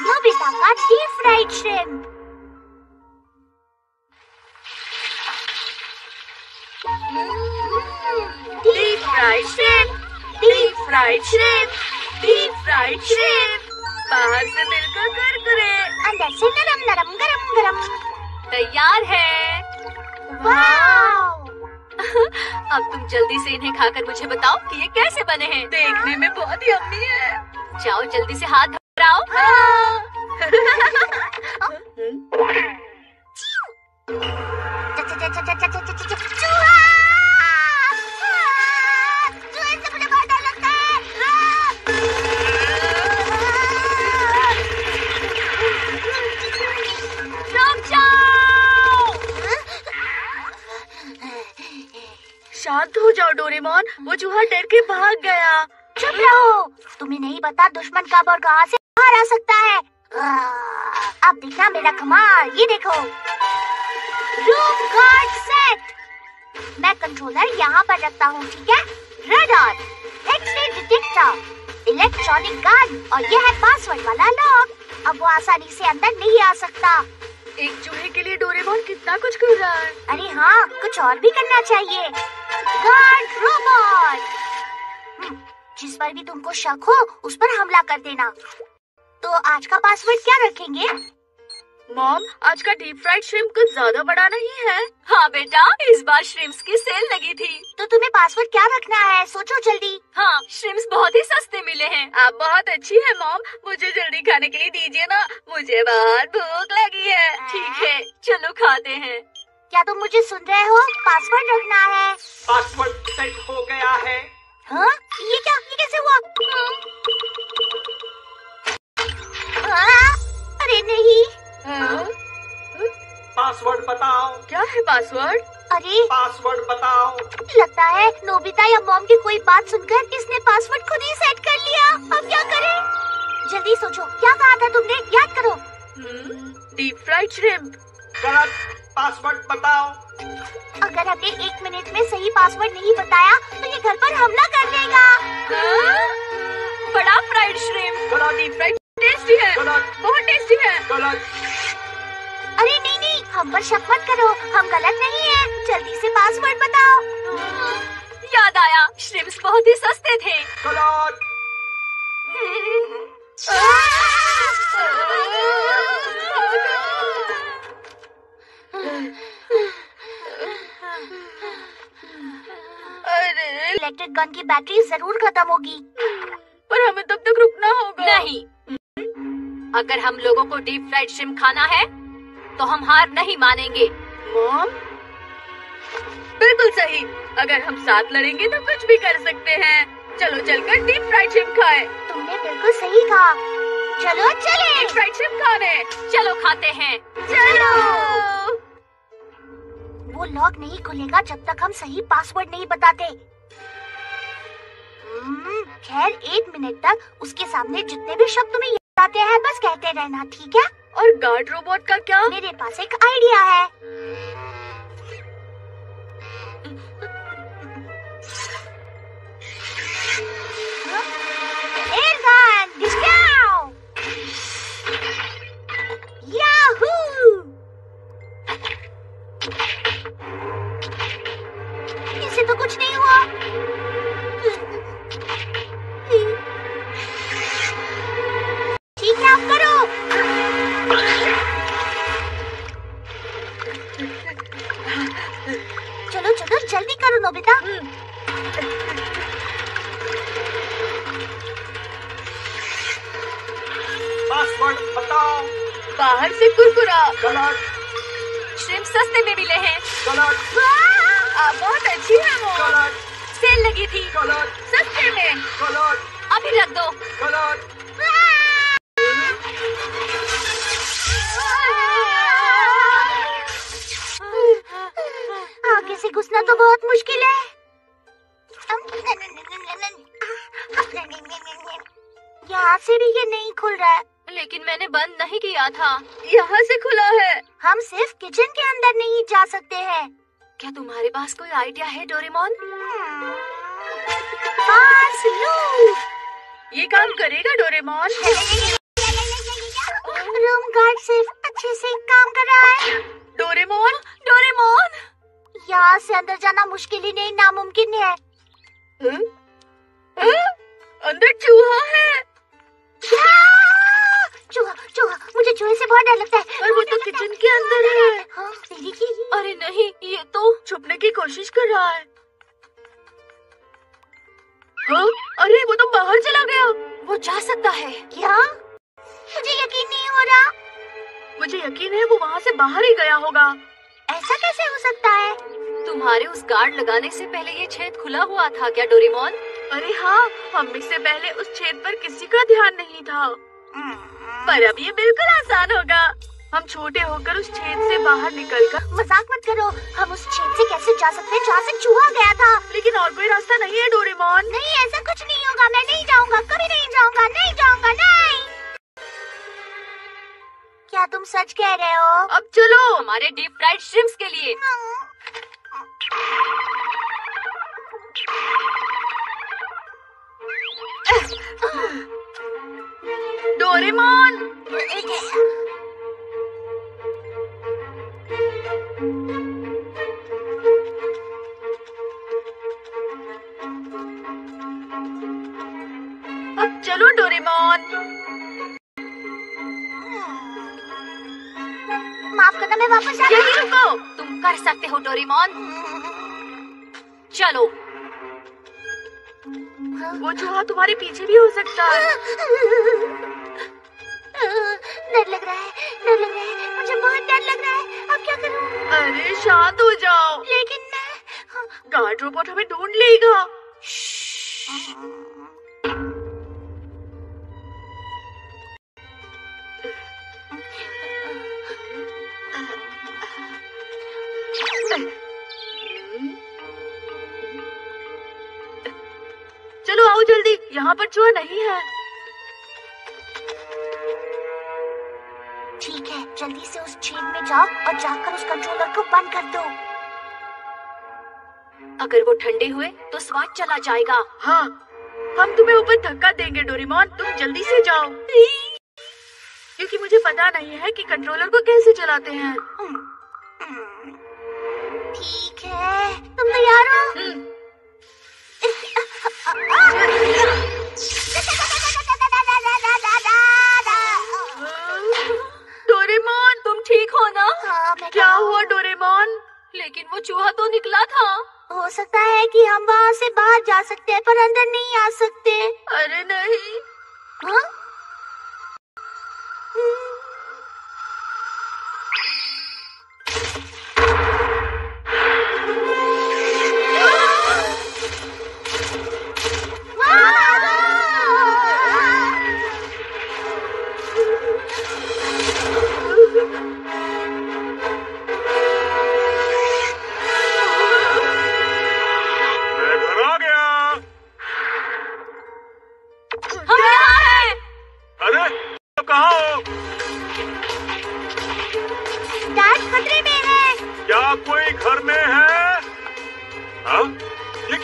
Nobita का deep fried shrimp deep fried shrimp deep fried shrimp deep fried shrimp बाहर से मिलकर कुरकुरे। अंदर से नरम नरम गरम गरम। तैयार है। अब तुम जल्दी से इन्हें खाकर मुझे बताओ कि ये कैसे बने हैं। देखने में बहुत यम्मी है। जाओ जल्दी से हाथ चूहा डर के भाग गया। चुप रहो। तुम्हें नहीं पता दुश्मन कब और कहाँ से बाहर आ सकता है। अब देखना मेरा कमाल। ये देखो। Room guard set. मैं कंट्रोलर यहाँ पर रखता हूँ, ठीक है? Radar x-ray detector electronic gun और यह है पासवर्ड वाला लॉक अब वो आसानी से अंदर नहीं आ सकता। एक चूहे के लिए डोरेमोन कितना कुछ कर रहा है। अरे हाँ कुछ और भी करना चाहिए। गार्ड रोबोट हम्म, जिस पर भी तुमको शक हो उस पर हमला कर देना। तो आज का पासवर्ड क्या रखेंगे? मॉम आज का डीप फ्राइड श्रिम्प कुछ ज़्यादा बड़ा नहीं है। हाँ बेटा इस बार श्रिम्प्स की सेल लगी थी। तो तुम्हें पासवर्ड क्या रखना है? सोचो जल्दी। हाँ श्रिम्प्स बहुत ही सस्ते मिले हैं। आप बहुत अच्छी है मॉम मुझे जल्दी खाने के लिए दीजिए ना। मुझे बहुत भूख लगी है। ठीक है चलो खाते हैं। क्या तुम मुझे सुन रहे हो? पासवर्ड रखना है। पासवर्ड सेट हो गया है। हाँ? ये क्या? ये कैसे हुआ? हाँ, अरे नहीं। पासवर्ड बताओ। क्या है पासवर्ड अरे। पासवर्ड बताओ। लगता है नोबिता या मॉम की कोई बात सुनकर इसने पासवर्ड खुद ही सेट कर लिया। अब क्या करें? जल्दी सोचो। क्या कहा था तुमने? याद करो। डीप फ्राइड श्रिम्प गलत। पासवर्ड बताओ। अगर हमने एक मिनट में सही पासवर्ड नहीं बताया तो ये घर पर हमला कर देगा। बड़ा फ्राइड श्रिम्प फ्राइड टेस्टी है। बहुत टेस्टी है। अरे नहीं नहीं हम पर शक मत करो। हम गलत नहीं है। जल्दी से पासवर्ड बताओ। याद आया श्रिम्प्स बहुत ही सस्ते थे। इलेक्ट्रिक गन की बैटरी ज़रूर खत्म होगी। पर हमें तब तक रुकना होगा। नहीं। अगर हम लोगों को डीप फ्राइड श्रिम्प खाना है तो हम हार नहीं मानेंगे। मॉम बिल्कुल सही। अगर हम साथ लड़ेंगे तो कुछ भी कर सकते हैं। चलो चलकर डीप फ्राइड श्रिम्प खाए। तुमने बिल्कुल सही कहा। चलो चले। डीप फ्राइड श्रिम्प खाने। चलो खाते हैं। चलो, चलो। वो लॉक नहीं खुलेगा जब तक हम सही पासवर्ड नहीं बताते। हम्म, खैर एक मिनट तक उसके सामने जितने भी शब्द तुम्हें याद आते हैं बस कहते रहना ठीक है? और गार्ड रोबोट का क्या? मेरे पास एक आइडिया है। पासवर्ड बताओ बाहर से कुरकुरा। गलत श्रिम्प सस्ते में मिले हैं। गलत आप बहुत अच्छी है वो गलत सेल लगी थी। गलत सस्ते में। गलत अभी रख दो। मैंने बंद नहीं किया था। यहाँ से खुला है। हम सिर्फ़ किचन के अंदर नहीं जा सकते हैं। क्या तुम्हारे पास कोई आइडिया है डोरेमोन? ये काम करेगा डोरेमोन। रूम गार्ड सिर्फ़ अच्छे से काम कर रहा है। डोरेमोन? डोरेमोन? यहाँ से अंदर जाना मुश्किल ही नहीं नामुमकिन है। हं? हं? अंदर चूहा है? चूहा मुझे चूहे से बहुत डर लगता है। और वो तो किचन के अंदर है हाँ, देखिए अरे नहीं ये तो छुपने की कोशिश कर रहा है। हाँ? अरे वो तो बाहर चला गया। वो जा सकता है। क्या? मुझे यकीन नहीं हो रहा। मुझे यकीन है वो वहाँ से बाहर ही गया होगा। ऐसा कैसे हो सकता है? तुम्हारे उस गार्ड लगाने से पहले ये छेद खुला हुआ था क्या डोरेमोन? अरे हाँ हम इससे पहले उस छेद पर किसी का ध्यान नहीं था। पर अब ये बिल्कुल आसान होगा। हम छोटे होकर उस छेद से बाहर निकलकर मज़ाक मत करो। हम उस छेद से कैसे जा सकते हैं? जहाँ से चूहा गया था। लेकिन और कोई रास्ता नहीं है, डोरेमोन। नहीं, ऐसा कुछ नहीं होगा। मैं नहीं जाऊँगा। कभी नहीं जाऊँगा। नहीं जाऊँगा। नहीं। क्या तुम सच कह रहे हो? अब चलो हमारे डीप फ्राइड श्रिम्प्स के लिए। डोरेमोन। अब चलो डोरेमोन। माफ़ करना मैं वापस जा यही रुको। तुम कर सकते हो डोरेमोन। चलो। वो चूहा तुम्हारे पीछे भी हो सकता है। डर लग रहा है डर लग रहा है। मुझे बहुत डर लग रहा है। अब क्या करूँ? अरे शांत हो जाओ। लेकिन मैं गार्ड रोबोट हमें ढूंढ लेगा। यहाँ पर चूहा नहीं है। ठीक है जल्दी से उस छेद में जाओ और जाकर उस कंट्रोलर को बंद कर दो। अगर वो ठंडे हुए तो स्वाद चला जाएगा। हाँ हम तुम्हें ऊपर धक्का देंगे डोरेमोन। तुम जल्दी से जाओ। क्योंकि मुझे पता नहीं है कि कंट्रोलर को कैसे चलाते हैं। ठीक है तुम तैयार हो? था। हो सकता है कि हम वहाँ से बाहर जा सकते हैं पर अंदर नहीं आ सकते। अरे नहीं। हाँ?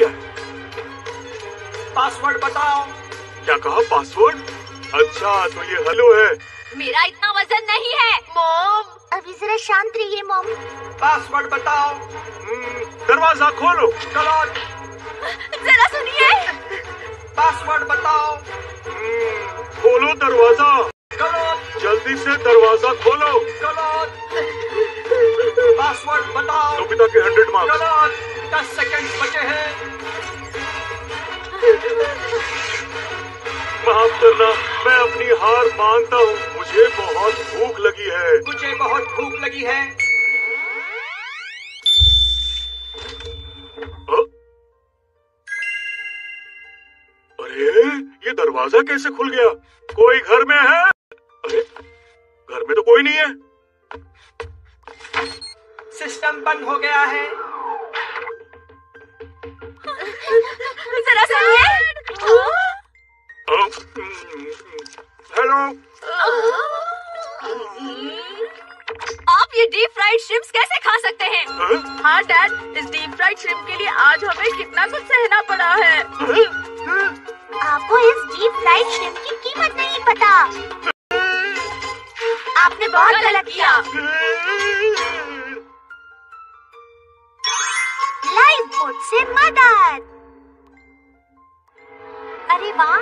क्या? पासवर्ड बताओ। क्या कहा? पासवर्ड अच्छा तो ये हेलो है। मेरा इतना वज़न नहीं है। मोम अभी जरा शांत रहिए मॉम पासवर्ड बताओ। हम्म, दरवाज़ा खोलो। चलो जरा सुनिए। पासवर्ड बताओ। हम्म, खोलो दरवाज़ा। जल्दी से दरवाज़ा खोलो। चलो पासवर्ड बताओ। नोबिता के हंड्रेड मार्क्स दस सेकंड बचे हैं। माफ़ करना मैं अपनी हार मानता हूँ। मुझे बहुत भूख लगी है। मुझे बहुत भूख लगी है। हाँ? अरे ये दरवाज़ा कैसे खुल गया? कोई घर में है? अरे घर में तो कोई नहीं है। सिस्टम बंद हो गया है। हेलो। आप ये डीप फ्राइड श्रिम्प्स कैसे खा सकते हैं? हाँ? हाँ डैड इस डीप फ्राइड श्रिम्प के लिए आज हमें कितना कुछ सहना पड़ा है। आपको इस डीप फ्राइड श्रिम्प की कीमत नहीं पता। आपने बहुत गलत किया। लाइफ बोट से मदद। अरे वाह।